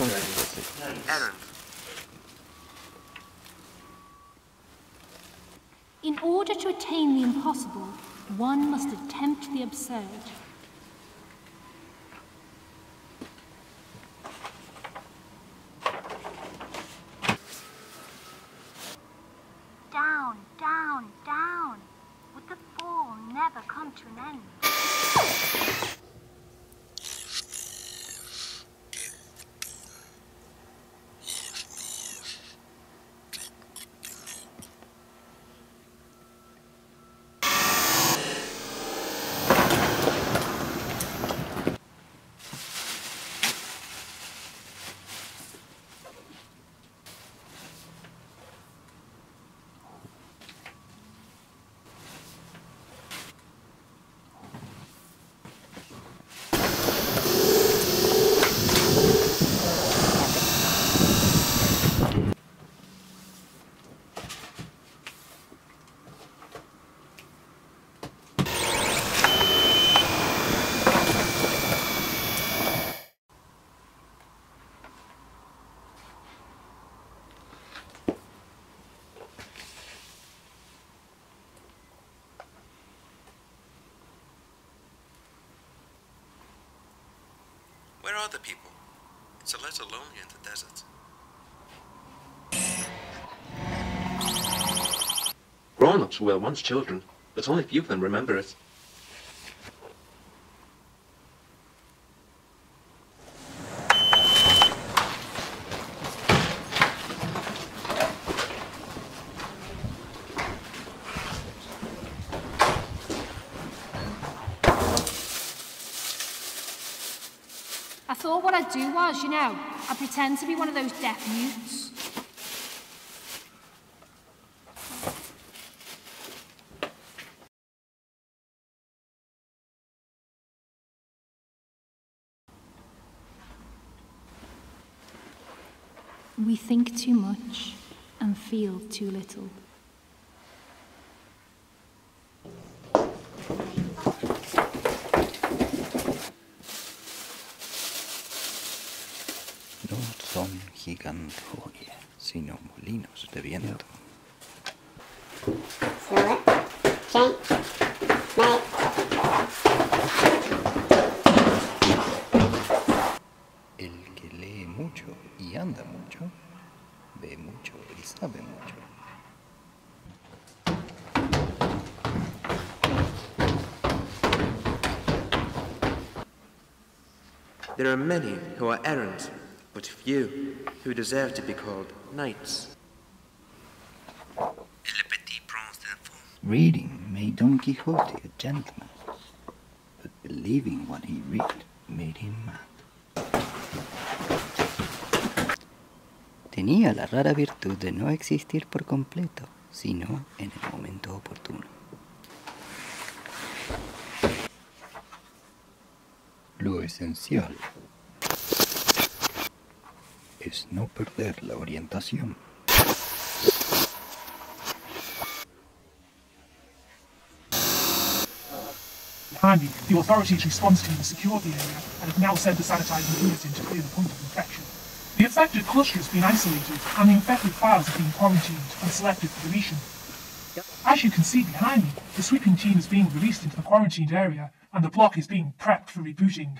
In order to attain the impossible, one must attempt the absurd. Where are the people? It's a little lonely in the desert. Grown-ups were once children, but only few of them remember it. I thought what I'd do was, you know, I'd pretend to be one of those deaf mutes. We think too much and feel too little. No son gigantorie, sino molinos de viento. El que lee mucho y anda mucho, ve mucho y sabe mucho. There are many who are errant, but few who deserve to be called knights. Reading made Don Quixote a gentleman, but believing what he read made him mad. Tenía la rara virtud de no existir por completo, sino en el momento oportuno. Lo esencial es no perder la orientación. Behind me, the authorities' response team secured the area and have now sent the sanitizing unit in to clear the point of infection. The affected cluster has been isolated and the infected files have been quarantined and selected for deletion. As you can see behind me, the sweeping team is being released into the quarantined area and the block is being prepped for rebooting.